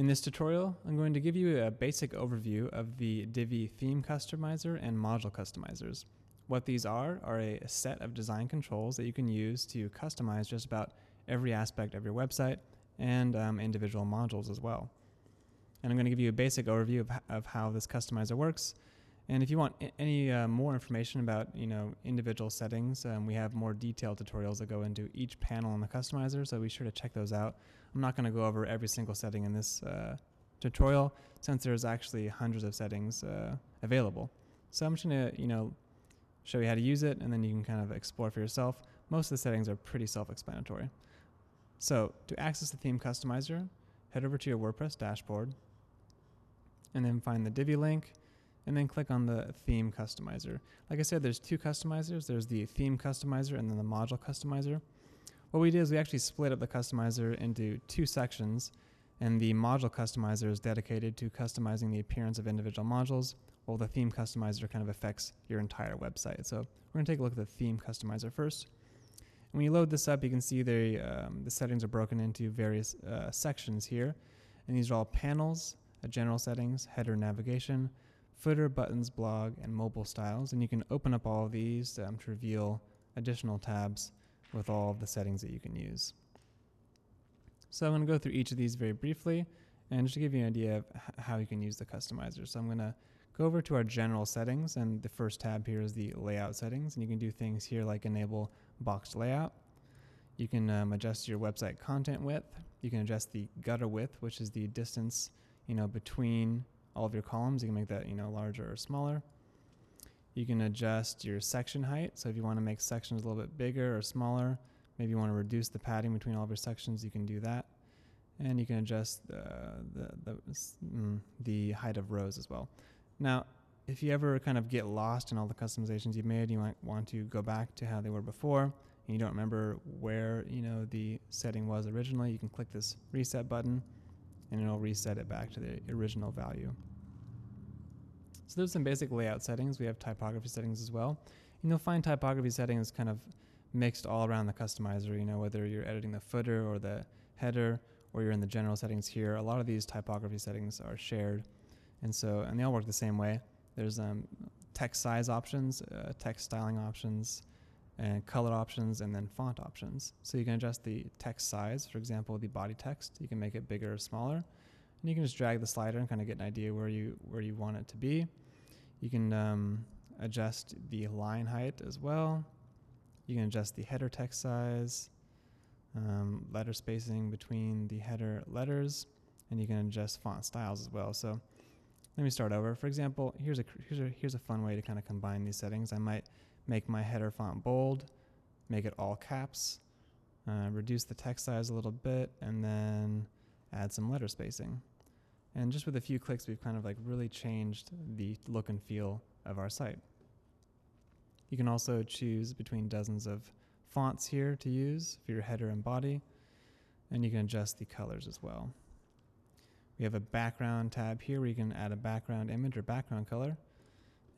In this tutorial, I'm going to give you a basic overview of the Divi theme customizer and module customizers. What these are are a set of design controls that you can use to customize just about every aspect of your website and um, individual modules as well. And I'm going to give you a basic overview of, of how this customizer works. And if you want any uh, more information about you know individual settings, um, we have more detailed tutorials that go into each panel in the customizer, so be sure to check those out. I'm not going to go over every single setting in this uh, tutorial since there's actually hundreds of settings uh, available. So I'm just going to you know show you how to use it, and then you can kind of explore for yourself. Most of the settings are pretty self-explanatory. So to access the theme customizer, head over to your WordPress dashboard, and then find the Divi link and then click on the theme customizer. Like I said, there's two customizers. There's the theme customizer and then the module customizer. What we did is we actually split up the customizer into two sections, and the module customizer is dedicated to customizing the appearance of individual modules, while the theme customizer kind of affects your entire website. So we're going to take a look at the theme customizer first. And when you load this up, you can see the, um, the settings are broken into various uh, sections here. And these are all panels, general settings, header navigation, footer, buttons, blog, and mobile styles. And you can open up all of these um, to reveal additional tabs with all of the settings that you can use. So I'm going to go through each of these very briefly and just to give you an idea of how you can use the customizer. So I'm going to go over to our general settings and the first tab here is the layout settings and you can do things here like enable boxed layout. You can um, adjust your website content width. You can adjust the gutter width, which is the distance you know between all of your columns. You can make that you know larger or smaller. You can adjust your section height. So if you want to make sections a little bit bigger or smaller, maybe you want to reduce the padding between all of your sections, you can do that. And you can adjust the, the, the, mm, the height of rows as well. Now, if you ever kind of get lost in all the customizations you've made, you might want to go back to how they were before, and you don't remember where you know the setting was originally, you can click this reset button, and it'll reset it back to the original value. So there's some basic layout settings. We have typography settings as well. And you'll find typography settings kind of mixed all around the customizer, you know, whether you're editing the footer or the header or you're in the general settings here. A lot of these typography settings are shared. And so, and they all work the same way. There's um, text size options, uh, text styling options, and color options and then font options. So you can adjust the text size, for example, the body text. You can make it bigger or smaller. And you can just drag the slider and kind of get an idea where you where you want it to be. You can um, adjust the line height as well. You can adjust the header text size, um, letter spacing between the header letters, and you can adjust font styles as well. So let me start over. For example, here's a here's a here's a fun way to kind of combine these settings. I might make my header font bold, make it all caps, uh, reduce the text size a little bit, and then add some letter spacing. And just with a few clicks, we've kind of like really changed the look and feel of our site. You can also choose between dozens of fonts here to use for your header and body, and you can adjust the colors as well. We have a background tab here where you can add a background image or background color.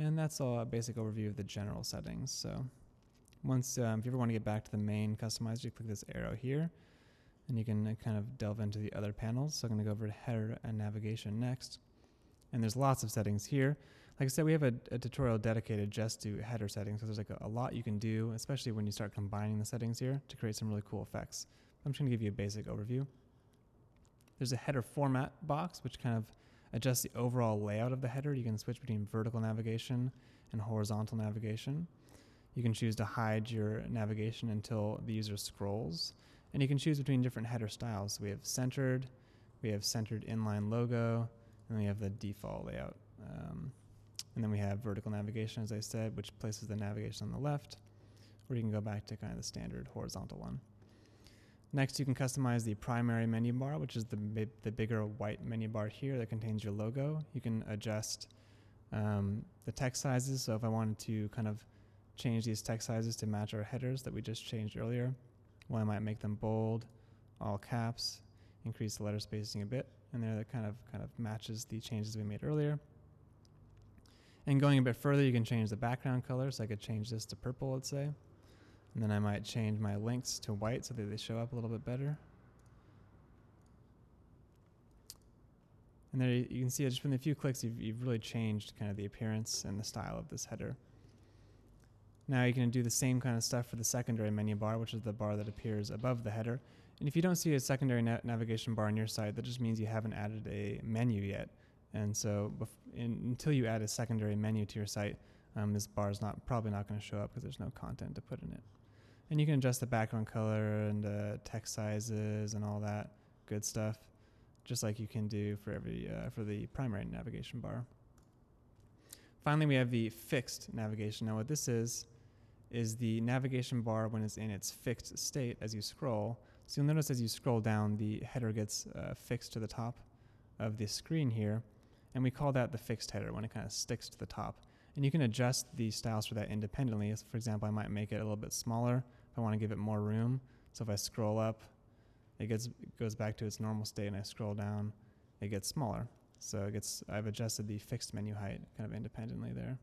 And that's all a basic overview of the general settings. So once, um, if you ever want to get back to the main customizer, you click this arrow here and you can uh, kind of delve into the other panels. So I'm going to go over to header and navigation next. And there's lots of settings here. Like I said, we have a, a tutorial dedicated just to header settings. So there's like a, a, lot you can do, especially when you start combining the settings here to create some really cool effects. I'm just going to give you a basic overview. There's a header format box, which kind of adjust the overall layout of the header. You can switch between vertical navigation and horizontal navigation. You can choose to hide your navigation until the user scrolls. And you can choose between different header styles. We have centered, we have centered inline logo, and we have the default layout. Um, and then we have vertical navigation, as I said, which places the navigation on the left, or you can go back to kind of the standard horizontal one. Next, you can customize the primary menu bar, which is the, the bigger white menu bar here that contains your logo. You can adjust um, the text sizes. So if I wanted to kind of change these text sizes to match our headers that we just changed earlier, well, I might make them bold, all caps, increase the letter spacing a bit, and there that kind of kind of matches the changes we made earlier. And going a bit further, you can change the background color. So I could change this to purple, let's say. And then I might change my links to white so that they show up a little bit better. And there you can see just from the few clicks, you've, you've really changed kind of the appearance and the style of this header. Now you can do the same kind of stuff for the secondary menu bar, which is the bar that appears above the header. And if you don't see a secondary na- navigation bar on your site, that just means you haven't added a menu yet. And so in, until you add a secondary menu to your site, um, this bar is not probably not going to show up because there's no content to put in it. And you can adjust the background color and uh, text sizes and all that good stuff, just like you can do for every uh, for the primary navigation bar. Finally, we have the fixed navigation. Now, what this is is the navigation bar when it's in its fixed state as you scroll. So you'll notice as you scroll down, the header gets uh, fixed to the top of the screen here, and we call that the fixed header when it kind of sticks to the top. And you can adjust the styles for that independently. For example, I might make it a little bit smaller I want to give it more room. So if I scroll up, it gets it goes back to its normal state, and I scroll down, it gets smaller. So it gets I've adjusted the fixed menu height kind of independently there.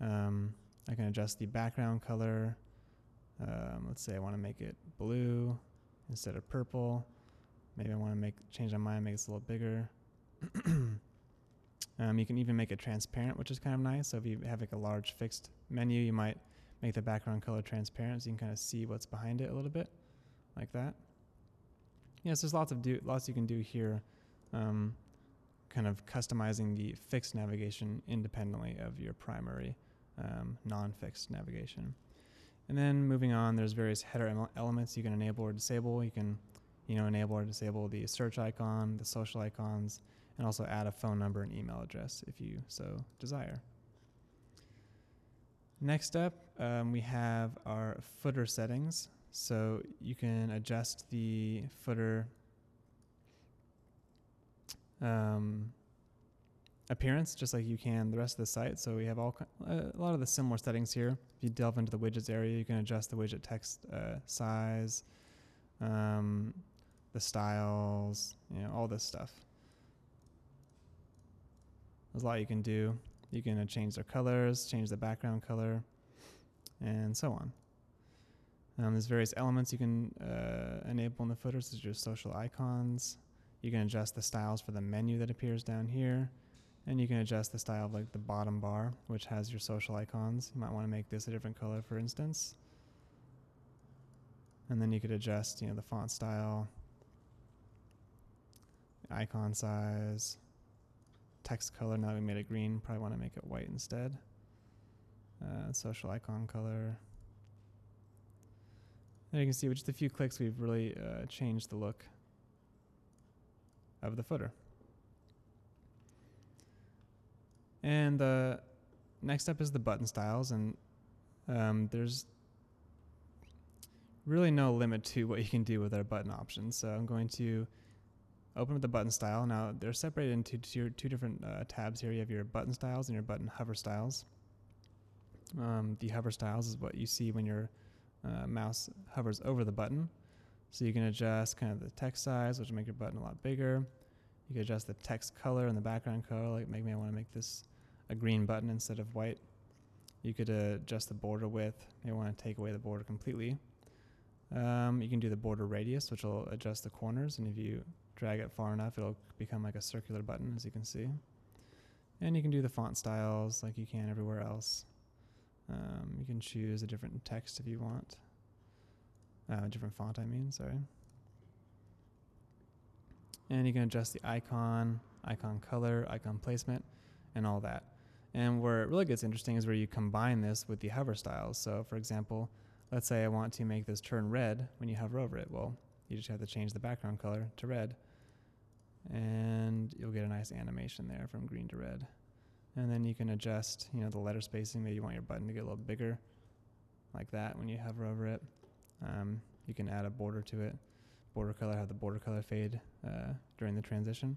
Um, I can adjust the background color. Um, let's say I want to make it blue instead of purple. Maybe I want to make change my mind, make it a little bigger. um, you can even make it transparent, which is kind of nice. So if you have like a large fixed menu, you might make the background color transparent, so you can kind of see what's behind it a little bit, like that. Yes, there's lots of do lots you can do here, um, kind of customizing the fixed navigation independently of your primary um, non-fixed navigation. And then moving on, there's various header elements you can enable or disable. You can, you know, enable or disable the search icon, the social icons, and also add a phone number and email address if you so desire. Next up, um, we have our footer settings. So you can adjust the footer um, appearance just like you can the rest of the site. So we have all uh, a lot of the similar settings here. If you delve into the widgets area, you can adjust the widget text uh, size, um, the styles, you know, all this stuff. There's a lot you can do. You can uh, change their colors, change the background color, and so on. Um, there's various elements you can uh, enable in the footer, such as your social icons. You can adjust the styles for the menu that appears down here. And you can adjust the style of like the bottom bar, which has your social icons. You might want to make this a different color, for instance. And then you could adjust, you know, the font style, icon size, text color. Now we made it green, probably want to make it white instead. Uh, social icon color. There you can see with just a few clicks, we've really uh, changed the look of the footer. And the next up is the button styles, and um, there's really no limit to what you can do with our button options. So I'm going to open up the button style. Now they're separated into two, two different uh, tabs here. You have your button styles and your button hover styles. Um, the hover styles is what you see when your uh, mouse hovers over the button. So you can adjust kind of the text size, which will make your button a lot bigger. You can adjust the text color and the background color, like make me want to make this a green button instead of white. You could uh, adjust the border width. You want to take away the border completely. Um, you can do the border radius, which will adjust the corners, and if you drag it far enough, it'll become like a circular button, as you can see. And you can do the font styles like you can everywhere else. Um, you can choose a different text if you want. Uh, a different font, I mean, sorry. And you can adjust the icon, icon color, icon placement, and all that. And where it really gets interesting is where you combine this with the hover styles. So, for example, let's say I want to make this turn red when you hover over it. Well, you just have to change the background color to red, and you'll get a nice animation there from green to red. And then you can adjust, you know, the letter spacing. Maybe you want your button to get a little bigger, like that when you hover over it. Um, you can add a border to it. Border color, have the border color fade uh, during the transition.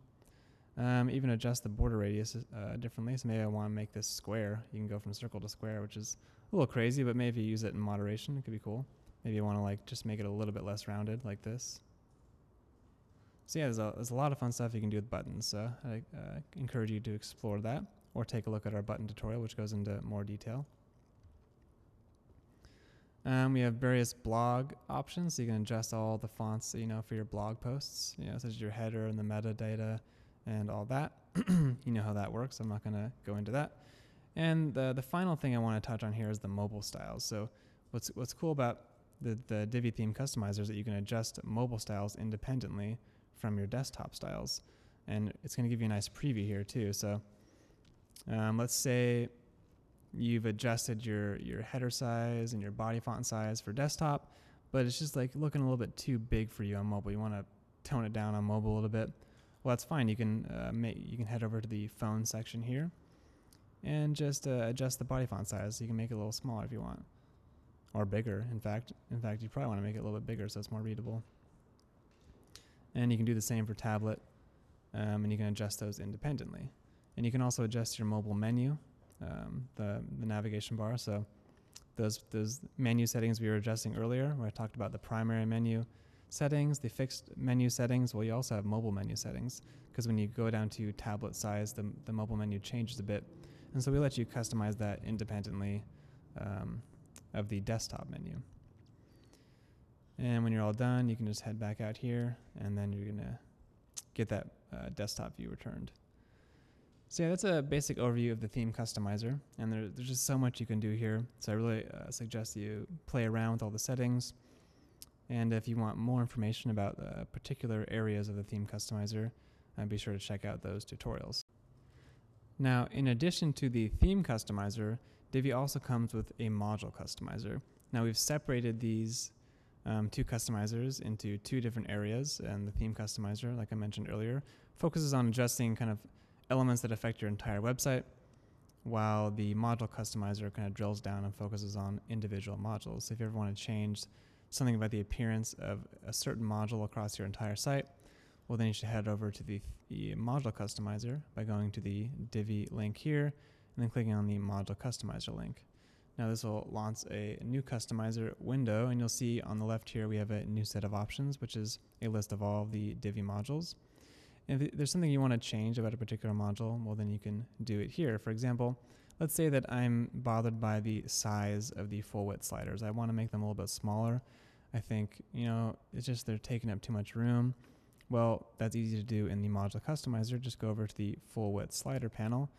Um, even adjust the border radius uh, differently. So maybe I want to make this square. You can go from circle to square, which is a little crazy, but maybe if you use it in moderation. It could be cool. Maybe you want to like just make it a little bit less rounded, like this. So yeah, there's a, there's a lot of fun stuff you can do with buttons. So I uh, encourage you to explore that, or take a look at our button tutorial, which goes into more detail. Um, we have various blog options, so you can adjust all the fonts, you know, for your blog posts, you know, such as your header and the metadata and all that. you know how that works. I'm not going to go into that. And the, the final thing I want to touch on here is the mobile styles. So what's, what's cool about the, the Divi theme customizer is that you can adjust mobile styles independently from your desktop styles. And it's going to give you a nice preview here too. So um, let's say you've adjusted your, your header size and your body font size for desktop, but it's just like looking a little bit too big for you on mobile. You want to tone it down on mobile a little bit. Well, that's fine. You can uh, make, you can head over to the phone section here and just uh, adjust the body font size. You can make it a little smaller if you want, or bigger. In fact, in fact, you probably want to make it a little bit bigger so it's more readable. And you can do the same for tablet, um, and you can adjust those independently. And you can also adjust your mobile menu, um, the the navigation bar. So those those menu settings we were adjusting earlier, where I talked about the primary menu settings, the fixed menu settings. Well, you also have mobile menu settings because when you go down to tablet size, the the mobile menu changes a bit and so we let you customize that independently um, of the desktop menu. And when you're all done, you can just head back out here and then you're going to get that uh, desktop view returned. So yeah, that's a basic overview of the theme customizer. And there, there's just so much you can do here. So I really uh, suggest you play around with all the settings. And if you want more information about uh, particular areas of the theme customizer, uh, be sure to check out those tutorials. Now, in addition to the theme customizer, Divi also comes with a module customizer. Now, we've separated these um, two customizers into two different areas, and the theme customizer, like I mentioned earlier, focuses on adjusting kind of elements that affect your entire website, while the module customizer kind of drills down and focuses on individual modules. So if you ever want to change something about the appearance of a certain module across your entire site, well, then you should head over to the, the module customizer by going to the Divi link here and then clicking on the module customizer link. Now this will launch a new customizer window and you'll see on the left here we have a new set of options which is a list of all of the Divi modules. If there's something you want to change about a particular module, well then you can do it here. For example, let's say that I'm bothered by the size of the full width sliders. I want to make them a little bit smaller. I think, you know, it's just they're taking up too much room. Well, that's easy to do in the module customizer. Just go over to the full width slider panel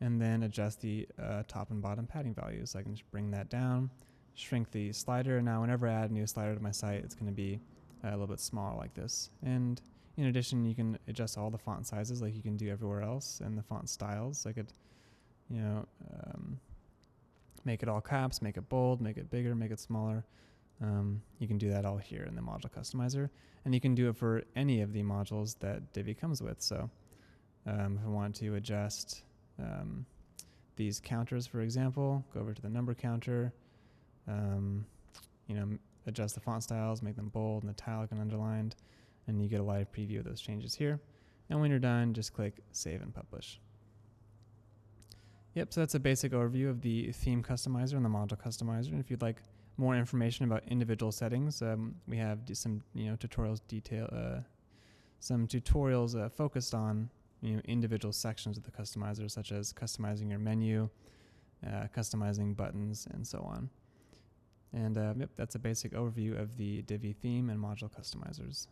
and then adjust the uh, top and bottom padding values. So I can just bring that down, shrink the slider. And Now, whenever I add a new slider to my site, it's going to be uh, a little bit smaller like this. And in addition, you can adjust all the font sizes like you can do everywhere else and the font styles. I could, you know, um, make it all caps, make it bold, make it bigger, make it smaller. Um, you can do that all here in the module customizer, and you can do it for any of the modules that Divi comes with. So um, if I want to adjust um, these counters, for example, go over to the number counter, um, you know, adjust the font styles, make them bold and italic and underlined, and you get a live preview of those changes here. And when you're done, just click Save and Publish. Yep, so that's a basic overview of the theme customizer and the module customizer. And if you'd like more information about individual settings, um, we have some you know tutorials detail uh, some tutorials uh, focused on you know individual sections of the customizer, such as customizing your menu, uh, customizing buttons, and so on. And uh, yep, that's a basic overview of the Divi theme and module customizers.